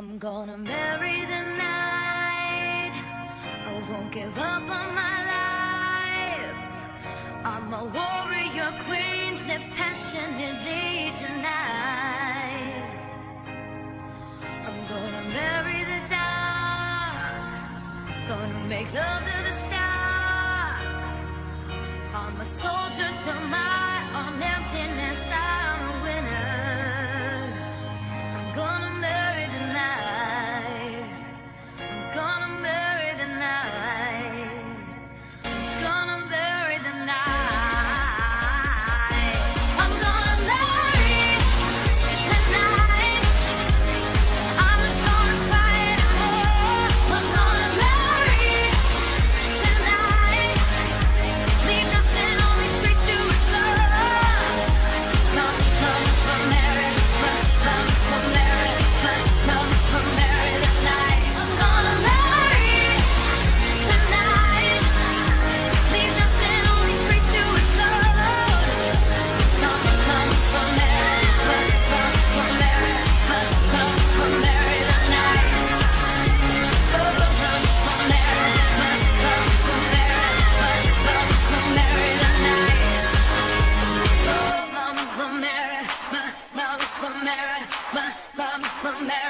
I'm gonna marry the night. I won't give up on my life. I'm a warrior queen, live passionately tonight. I'm gonna marry the dark. Gonna make love to the star. I'm a soldier to my own emptiness. I there.